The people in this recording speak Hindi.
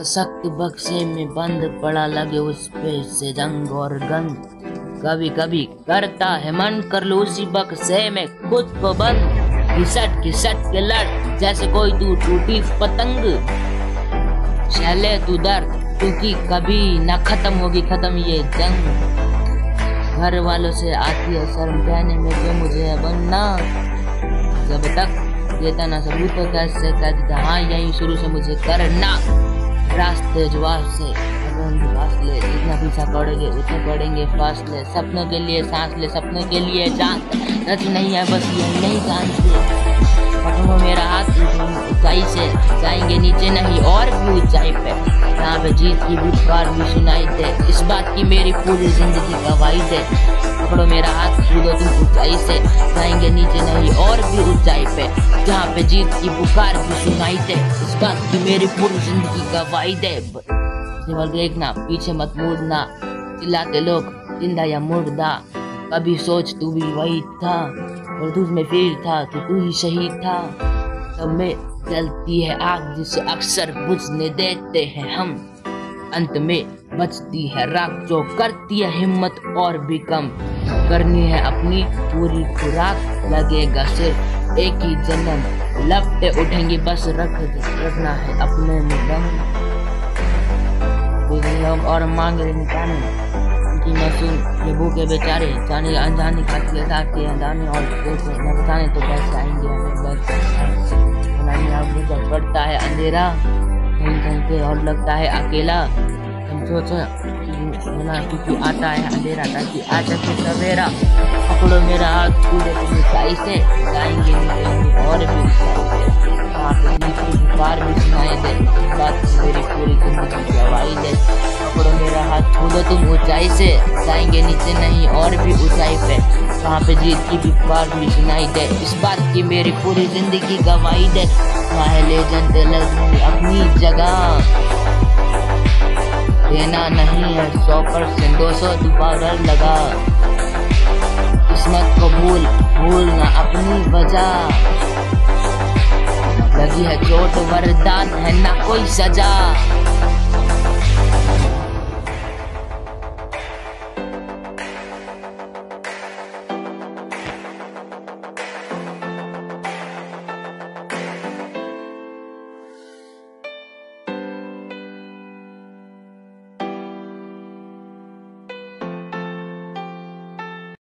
सशक्त बक्से में बंद पड़ा लगे उस पे से जंग और गंग कभी कभी करता है मन कर लो उसी बक्से में, खुद को बंद। घिसट घिसट के लड़, जैसे कोई तू टूटी पतंग। चले तू दर्द, क्योंकि कभी ना खत्म होगी खत्म ये जंग। घर वालों से आती है शर्म, कहने में जो मुझे है बनना जब तक ये तना सबूत तो कैसे कहती हाँ यही शुरू से मुझे करना। रास्ते जवाब से फासले जितना पीछा पड़ेंगे, उतने पड़ेंगे फासले सपनों के लिए सांस ले, सपनों के लिए जान। रच नहीं है, बस ये नहीं जानते पकड़ो मेरा हाथ ऊंचाई से जाएँगे, नीचे नहीं, और भी ऊंचाई पे। यहाँ पे जीत की भी बार भी सुनाई दे। इस बात की मेरी पूरी ज़िंदगी गवाही दे। पकड़ो मेरा हाथ कूदो तुम ऊंचाई से जाएँगे नीचे नहीं, और भी ऊंचाई पे। जहाँ पे जीत की पुकार भी सुनाई दे, इस बात की मेरी पूरी ज़िंदगी गवाही दे केवल देखना, पीछे मत मुड़ना, चिल्लाते लोग, ज़िंदा या मुर्दा। कभी सोच तू भी वही था, और तुझ में फिर था तो तू ही सही था। तब में जलती है आग जिसे अक्सर बुझने देते हैं हम। अंत में बचती है राख जो करती है हिम्मत और भी कम। करनी है अपनी पूरी खुराक लगेगा, सिर्फ़ एक ही जन्म। लपटे उठेंगे, बस रख रखना है अपने में और मांग रहे उनकी मासूम ये भूखे बेचारे, जाने अनजाने खाती है के अनजाने और न बताने तो कैसे आएँगे हमें बस पड़ता है अंधेरा। कहीं कहीं और लगता है अकेला। हम सोचा ना क्योंकि आता है अंधेरा ताकि आ सके सवेरा पकड़ो मेरा हाथ पूरे ऊंचाई से निकलेंगे और भी वहाँ भी सुनाई दे बात मेरी पूरी ज़िंदगी की गवाही दे पकड़ो मेरा हाथ कूदो तुम ऊंचाई से जाएँगे नीचे नहीं और भी ऊंचाई पे वहाँ पे जीत की भी बार भी सुनाई दे इस बात की मेरी पूरी ज़िंदगी गवाही दे वहाँ लेजेंड अपनी जगह देना नहीं है। सौ परसेंट, दो सौ दोबारा लगा। किस्मत को भूल ना अपनी वजह। लगी है चोट, वरदान है ना कोई सजा।